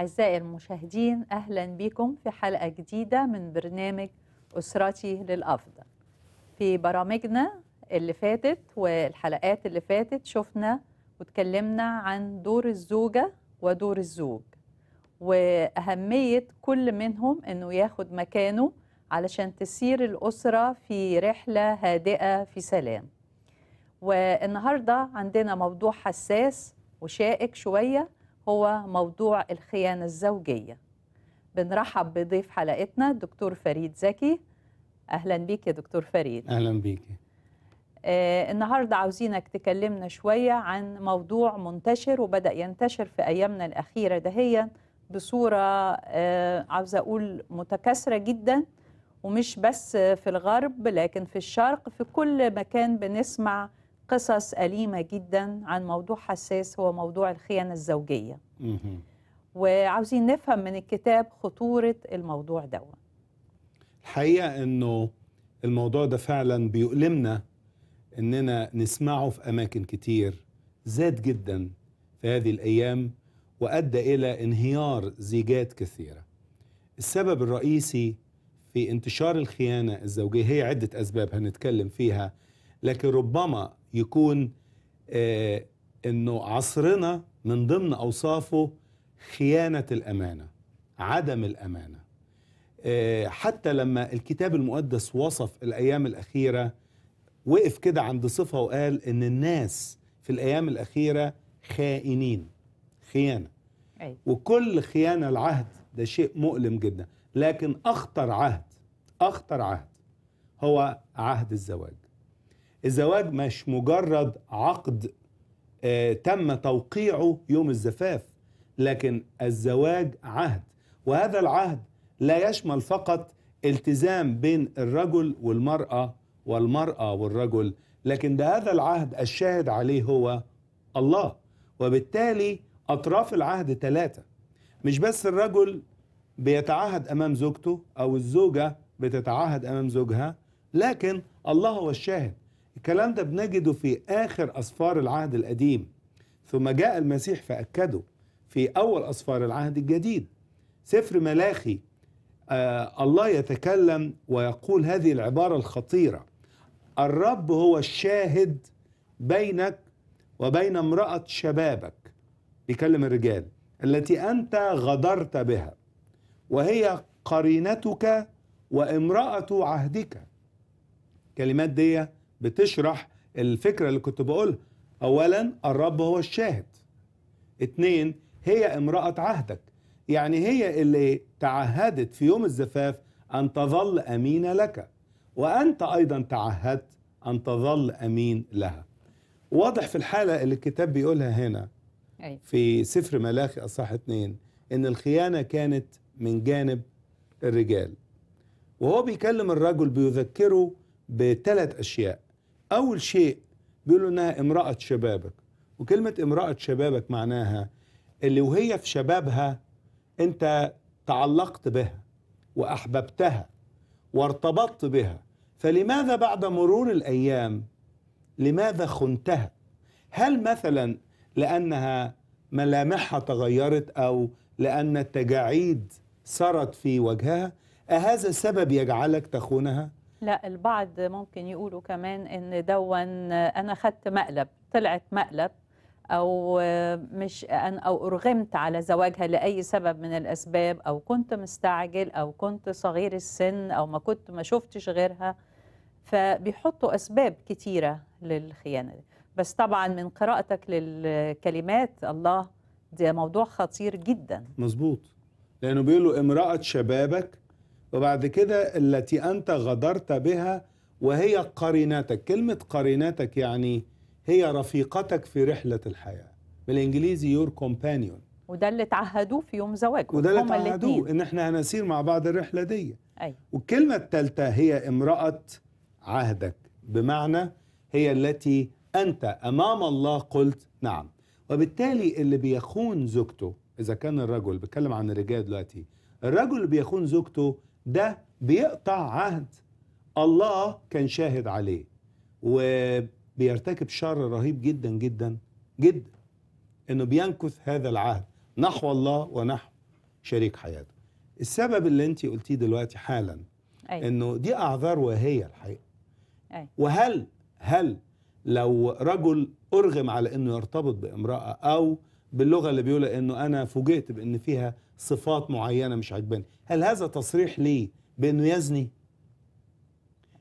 أعزائي المشاهدين أهلا بكم في حلقة جديدة من برنامج أسرتي للأفضل. في برامجنا اللي فاتت والحلقات اللي فاتت شفنا وتكلمنا عن دور الزوجة ودور الزوج. وأهمية كل منهم أنه ياخد مكانه علشان تسير الأسرة في رحلة هادئة في سلام. والنهاردة عندنا موضوع حساس وشائك شوية هو موضوع الخيانة الزوجية. بنرحب بضيف حلقتنا الدكتور فريد زكي. أهلا بيك يا دكتور فريد. أهلا بيك. آه النهاردة عاوزينك تكلمنا شوية عن موضوع منتشر وبدأ ينتشر في أيامنا الأخيرة دهيا بصورة آه عاوزة أقول متكاثرة جدا ومش بس في الغرب لكن في الشرق في كل مكان بنسمع قصص أليمة جدا عن موضوع حساس هو موضوع الخيانة الزوجية. وعاوزين نفهم من الكتاب خطورة الموضوع ده. الحقيقة إنه الموضوع ده فعلا بيؤلمنا إننا نسمعه في أماكن كتير زاد جدا في هذه الأيام وأدى إلى انهيار زيجات كثيرة. السبب الرئيسي في انتشار الخيانة الزوجية هي عدة أسباب هنتكلم فيها لكن ربما يكون آه إنه عصرنا من ضمن أوصافه خيانة الأمانة عدم الأمانة. آه حتى لما الكتاب المقدس وصف الأيام الأخيرة وقف كده عند صفة وقال إن الناس في الأيام الأخيرة خائنين خيانة. أي. وكل خيانة العهد ده شيء مؤلم جدا. لكن أخطر عهد أخطر عهد هو عهد الزواج. الزواج مش مجرد عقد آه تم توقيعه يوم الزفاف لكن الزواج عهد. وهذا العهد لا يشمل فقط التزام بين الرجل والمرأة والمرأة والرجل لكن ده هذا العهد الشاهد عليه هو الله. وبالتالي أطراف العهد ثلاثة. مش بس الرجل بيتعهد أمام زوجته أو الزوجة بتتعهد أمام زوجها لكن الله هو الشاهد. الكلام ده بنجده في آخر أسفار العهد القديم. ثم جاء المسيح فأكده في أول أسفار العهد الجديد. سفر ملاخي آه الله يتكلم ويقول هذه العبارة الخطيرة. الرب هو الشاهد بينك وبين امرأة شبابك بيكلم الرجال التي أنت غدرت بها وهي قرينتك وامرأة عهدك. كلمات دي بتشرح الفكرة اللي كنت بقولها. أولا الرب هو الشاهد. اتنين هي امرأة عهدك. يعني هي اللي تعهدت في يوم الزفاف أن تظل أمينة لك وأنت أيضا تعهدت أن تظل أمين لها. واضح في الحالة اللي الكتاب بيقولها هنا أي. في سفر ملاخي أصح اتنين إن الخيانة كانت من جانب الرجال. وهو بيكلم الرجل بيذكره بثلاث أشياء. أول شيء بيقول له إنها امرأة شبابك. وكلمة امرأة شبابك معناها اللي وهي في شبابها أنت تعلقت بها وأحببتها وارتبطت بها. فلماذا بعد مرور الأيام لماذا خنتها؟ هل مثلا لأنها ملامحها تغيرت أو لأن التجاعيد سرت في وجهها؟ أهذا السبب يجعلك تخونها؟ لا البعض ممكن يقولوا كمان إن دون أنا خدت مقلب طلعت مقلب أو مش أن أو أرغمت على زواجها لأي سبب من الأسباب أو كنت مستعجل أو كنت صغير السن أو ما كنت ما شفتش غيرها. فبيحطوا أسباب كتيرة للخيانة دي. بس طبعا من قراءتك للكلمات الله ده موضوع خطير جدا. مظبوط. لأنه بيقولوا امرأة شبابك وبعد كده التي أنت غدرت بها وهي قرينتك كلمة قرينتك يعني هي رفيقتك في رحلة الحياة. بالإنجليزي your companion وده اللي تعهدوه في يوم زواجهم وده اللي. تعهدوه إن إحنا هنسير مع بعض الرحلة دي. أي. والكلمة الثالثة هي امرأة عهدك. بمعنى هي التي أنت أمام الله قلت نعم. وبالتالي اللي بيخون زوجته إذا كان الرجل بتكلم عن الرجال دلوقتي. الرجل اللي بيخون زوجته ده بيقطع عهد الله كان شاهد عليه وبيرتكب شر رهيب جدا جدا جدا إنه بينكث هذا العهد نحو الله ونحو شريك حياته السبب اللي انت قلتيه دلوقتي حالا أي. إنه دي أعذار واهيه الحقيقة أي. وهل هل لو رجل أرغم على إنه يرتبط بامرأة أو باللغة اللي بيقولها إنه أنا فوجئت بإن فيها صفات معينة مش عجباني هل هذا تصريح ليه بإنه يزني؟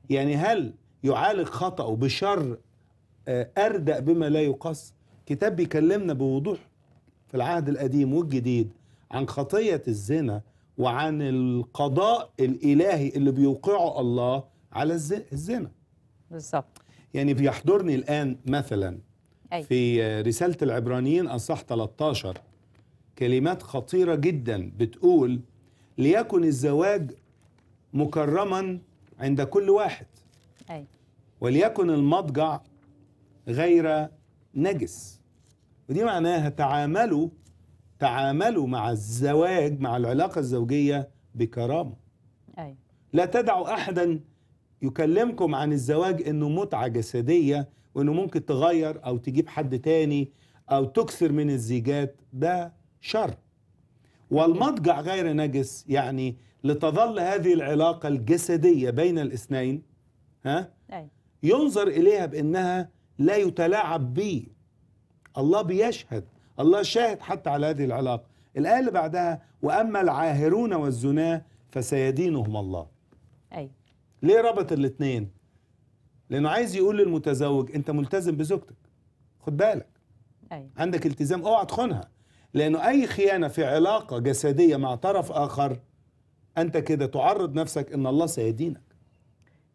يعني هل يعالج خطأه بشر آه، أردأ بما لا يقص كتاب بيكلمنا بوضوح في العهد القديم والجديد عن خطية الزنا وعن القضاء الإلهي اللي بيوقعه الله على الز- الزنا. بالظبط. يعني بيحضرني الآن مثلا أي. في رسالة العبرانيين أصح 13 كلمات خطيرة جدا بتقول ليكن الزواج مكرما عند كل واحد أي. وليكن المضجع غير نجس ودي معناها تعاملوا تعاملوا مع الزواج مع العلاقة الزوجية بكرامة أي. لا تدعوا أحدا يكلمكم عن الزواج إنه متعة جسدية وإنه ممكن تغير أو تجيب حد تاني أو تكثر من الزيجات ده شر. والمضجع غير نجس يعني لتظل هذه العلاقة الجسدية بين الاثنين ها. ينظر إليها بأنها لا يتلاعب به الله بيشهد الله شاهد حتى على هذه العلاقة. الآية اللي بعدها وأما العاهرون والزناة فسيدينهم الله. أي. ليه ربط الاثنين؟ لأنه عايز يقول للمتزوج أنت ملتزم بزوجتك خد بالك. أي. عندك التزام أوعى تخونها. لأنه أي خيانة في علاقة جسدية مع طرف آخر أنت كده تعرض نفسك أن الله سيدينك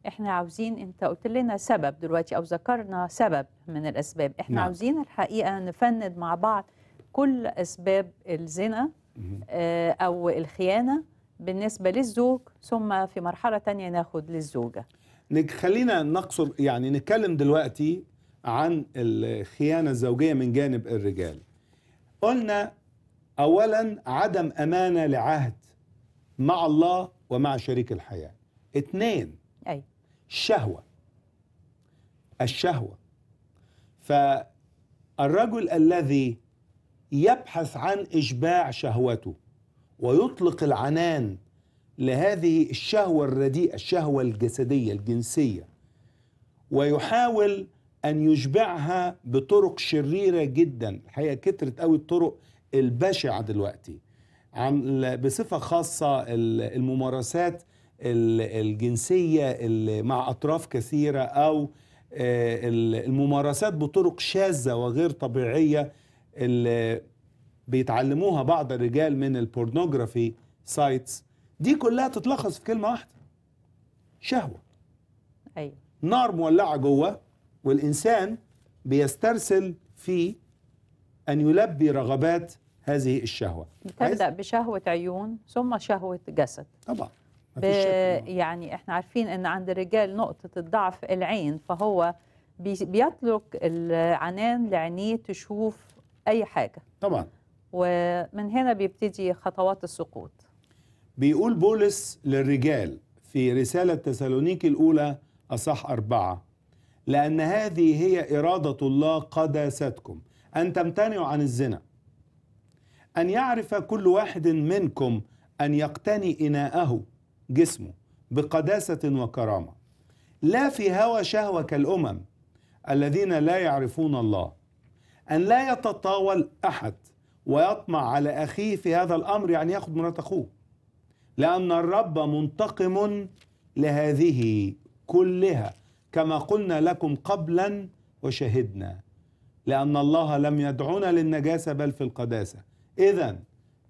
إحنا عاوزين أنت قلت لنا سبب دلوقتي أو ذكرنا سبب من الأسباب. إحنا نعم. عاوزين الحقيقة نفند مع بعض كل أسباب الزنا آه، أو الخيانة بالنسبة للزوج ثم في مرحلة تانية ناخد للزوجة. خلينا نقصر يعني نتكلم دلوقتي عن الخيانة الزوجية من جانب الرجال. قلنا أولا عدم أمانة لعهد مع الله ومع شريك الحياة. اثنين أي. الشهوة الشهوة. فالرجل الذي يبحث عن إشباع شهوته ويطلق العنان لهذه الشهوة الرديئة الشهوة الجسدية الجنسية. ويحاول أن يشبعها بطرق شريرة جدا. الحقيقة كترت قوي الطرق البشعة دلوقتي. عن بصفة خاصة ال- الممارسات ال- الجنسية مع أطراف كثيرة أو آه، ال- الممارسات بطرق شاذة وغير طبيعية اللي بيتعلموها بعض الرجال من ال pornography sites دي كلها تتلخص في كلمة واحدة. شهوة. أي. نار مولعة جوه والإنسان بيسترسل في أن يلبي رغبات هذه الشهوة. بتبدا بشهوة عيون ثم شهوة جسد. طبعا. يعني إحنا عارفين إن عند الرجال نقطة الضعف العين فهو بي... بيطلق العنان لعينيه تشوف أي حاجة. طبعا. ومن هنا بيبتدي خطوات السقوط. بيقول بولس للرجال في رسالة تسالونيكي الأولى أصح أربعة لأن هذه هي إرادة الله قداستكم أن تمتنعوا عن الزنا. أن يعرف كل واحد منكم أن يقتني إناءه جسمه بقداسة وكرامة. لا في هوى شهوة كالأمم الذين لا يعرفون الله. أن لا يتطاول أحد ويطمع على أخيه في هذا الأمر يعني ياخد مرات أخوه. لأن الرب منتقم لهذه كلها كما قلنا لكم قبلا وشهدنا لأن الله لم يدعونا للنجاسة بل في القداسة. إذا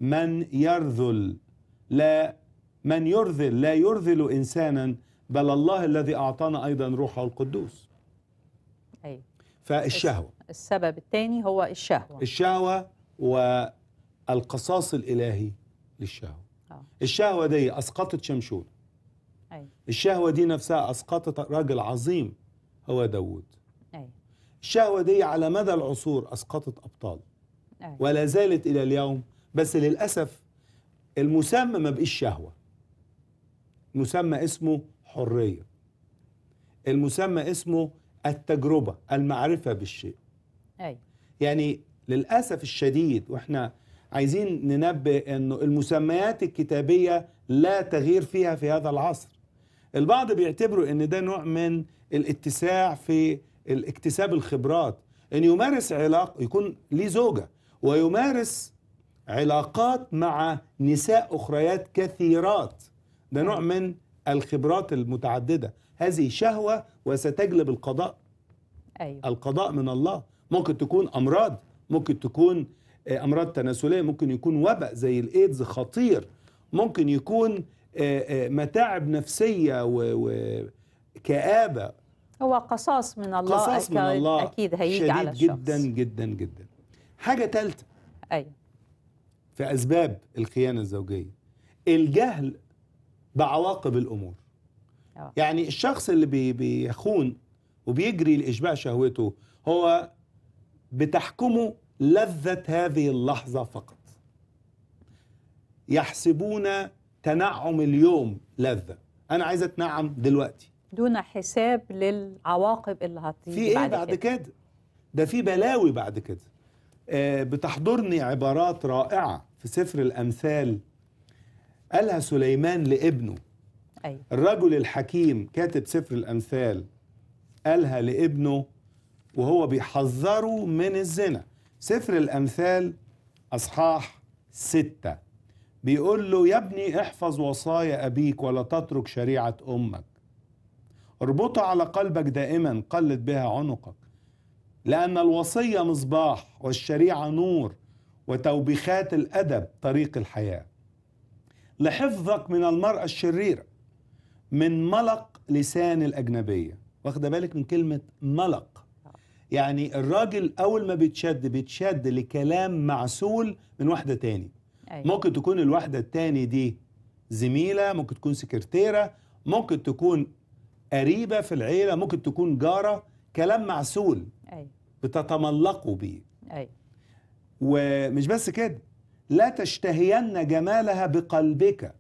من يرذل لا من يرذل لا يرذل إنسانا بل الله الذي أعطانا أيضا روحه القدوس. اي فالشهوة. السبب الثاني هو الشهوة. الشهوة والقصاص الإلهي للشهوة. الشهوة دي أسقطت شمشون. أي. الشهوة دي نفسها أسقطت راجل عظيم هو داود أي. الشهوة دي على مدى العصور أسقطت أبطال. ولا زالت إلى اليوم بس للأسف المسمى ما بقيش شهوة. مسمى اسمه حرية. المسمى اسمه التجربة المعرفة بالشيء. أي. يعني للأسف الشديد وإحنا عايزين ننبه إنه المسميات الكتابية لا تغيير فيها في هذا العصر. البعض بيعتبروا إن ده نوع من الاتساع في الاكتساب الخبرات. إن يمارس علاقه يكون ليه زوجة ويمارس علاقات مع نساء أخريات كثيرات. ده نوع من الخبرات المتعددة. هذه شهوة وستجلب القضاء. أيوه. القضاء من الله. ممكن تكون أمراض ممكن تكون أمراض تناسلية ممكن يكون وباء زي الإيدز خطير ممكن يكون آه، آه، متاعب نفسية وكآبه هو قصاص من الله قصاص من الله أكيد هيجي على الشخص. جدا جدا جدا. حاجة ثالثه أيوه في أسباب الخيانة الزوجية الجهل بعواقب الأمور. آه. يعني الشخص اللي بي بيخون وبيجري لإشباع شهوته هو بتحكمه لذة هذه اللحظة فقط. يحسبون تنعم اليوم لذة. أنا عايز أتنعم دلوقتي. دون حساب للعواقب اللي هتيجي في إيه بعد, بعد كده. كده؟ ده في بلاوي بعد كده. آه بتحضرني عبارات رائعة في سفر الأمثال قالها سليمان لابنه. أيوه. الرجل الحكيم كاتب سفر الأمثال قالها لابنه وهو بيحذره من الزنا. سفر الأمثال أصحاح ستة. بيقول له يا ابني احفظ وصايا أبيك ولا تترك شريعة أمك. اربطها على قلبك دائما قلد بها عنقك. لأن الوصية مصباح والشريعة نور وتوبيخات الأدب طريق الحياة. لحفظك من المرأة الشريرة من ملق لسان الأجنبية. واخده بالك من كلمة ملق؟ يعني الراجل أول ما بيتشد بيتشد لكلام معسول من واحدة تاني. أيوه. ممكن تكون الواحدة التاني دي زميلة ممكن تكون سكرتيرة ممكن تكون قريبة في العيلة ممكن تكون جارة. كلام معسول أيوه. بتتملقوا بيه. أيوه. ومش بس كده لا تشتهين جمالها بقلبك.